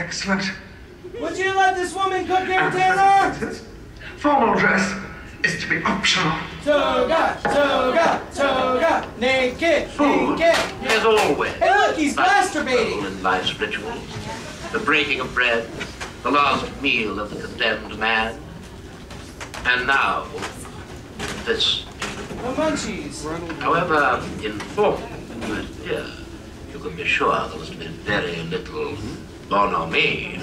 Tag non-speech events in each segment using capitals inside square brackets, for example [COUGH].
Excellent. Would you let this woman cook your dinner? Formal dress is to be optional. Toga, toga, toga, naked, Food naked. is always. Hey, look, he's like masturbating. In life's rituals, the breaking of bread, the last meal of the condemned man, and now this. No munchies. However informal you appear, you can be sure there was to be very little bonhomie.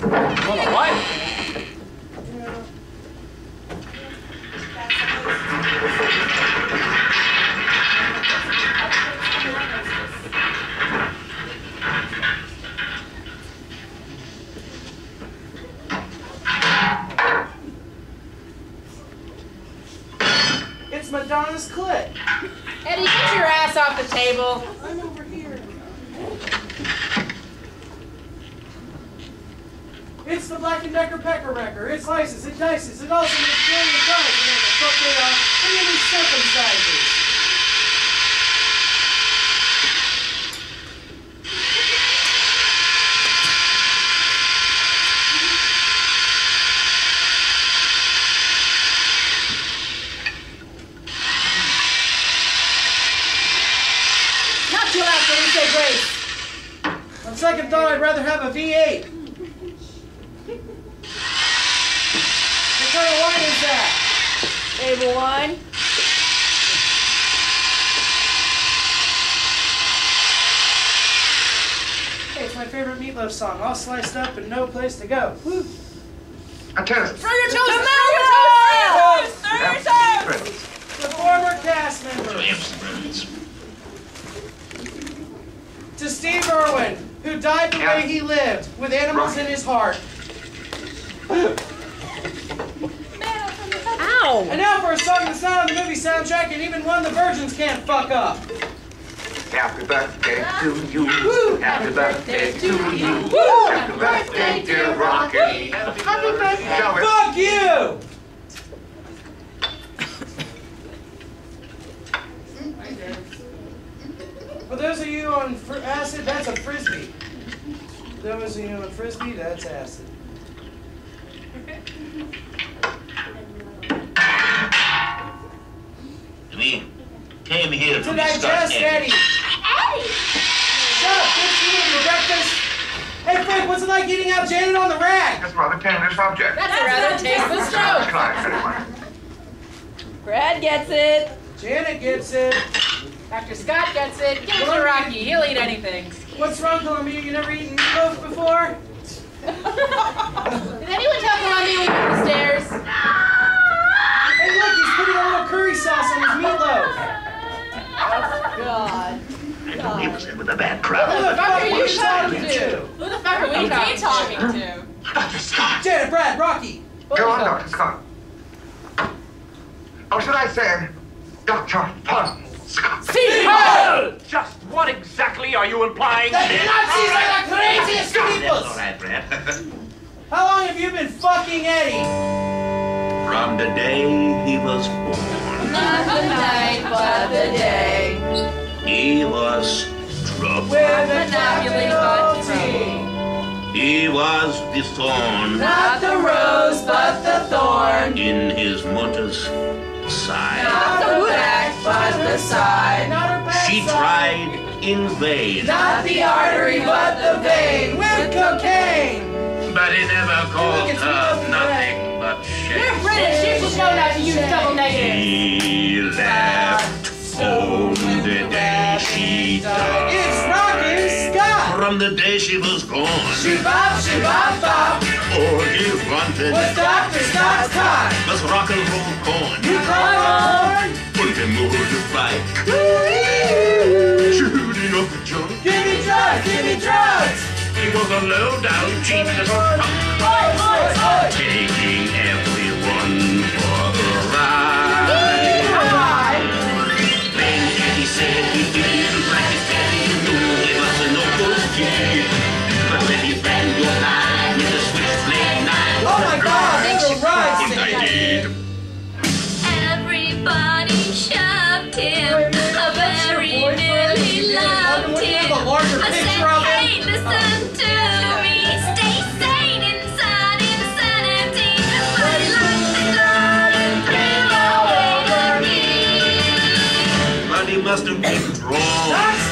What? It's Madonna's clit. Eddie, get your ass off the table. It's the Black and Decker Pecker Wrecker. It slices, it dices, it also makes julienne fries. And the fuck they are. At these circumcisers. Not loud for we say. On second thought, I'd rather have a V8. What kind of wine is that? Table one. Hey, it's my favorite meatloaf song. All sliced up and no place to go. Woo. A toast. Throw your toast. Throw your toast. Throw your toast. Friends. The former cast member. To Steve Irwin, who died the Yeah. way he lived, with animals in his heart. [LAUGHS] Ow. And now for a song that's not on the movie soundtrack and even one the virgins can't fuck up. Happy birthday to you. Woo. Happy birthday to you. Woo. Happy birthday, dear Rocky. Happy birthday. Shall? Fuck you! For those of you on fr- acid, that's a frisbee. Those of you on frisbee, that's acid. We came here to To discuss digest Eddie. Eddie. Shut up, bitch, you eat your breakfast. Hey Frank, what's it like eating out Janet on the rag? That's a rather tender subject. That's a rather tasteless joke. Clive, anyway. Brad gets it. Janet gets it. Dr. Scott gets it. Give it to Rocky. He'll eat anything. What's wrong, Columbia? You never eaten meatloaf before? [LAUGHS] Did anyone tell Columbia we went upstairs? Hey, look, he's putting a little curry sauce on his meatloaf. Oh, God. He was in with a bad Who crowd. the fuck are you talking talking to? to? Who the fuck are we talking to? Dr. Scott. Janet, Brad, Rocky. Go on, Dr. Scott. Or should I say, Dr. Paul Scott. Just what exactly are you implying? The Nazis are the craziest That's people! right, Brad. How long have you been fucking Eddie? From the day he was born, Not the night, but the day. he was trouble. With a Monopoly, capital but T. He was the thorn Not the rose, but the thorn. in his mother's side. Not the back, but the side. Not her backside. She tried in vain, Not the artery, but the vein. With cocaine. He never called her nothing but shit. You're. British. You should know not to use double negatives. He left home the day she died. It's. Rocky Scott. From the day she was gone, Shabab, shabab, bop. all he wanted Was Dr. Scott's cock. was rock and roll corn. You come on. Und er mortified, shooting up the joint. Give me drugs, give me drugs. He was a low-down cheap little punk, taking just to control.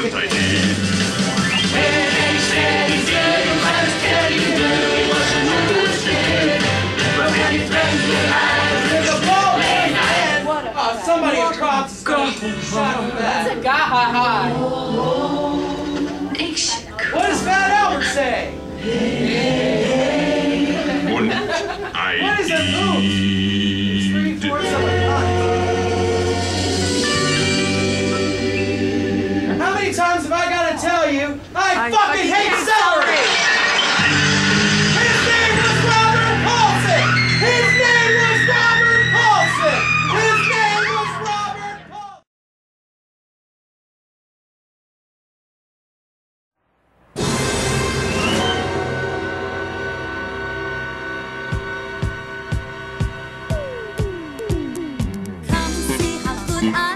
full-time. Oh, somebody across That's a. What does Fat Albert say? would I?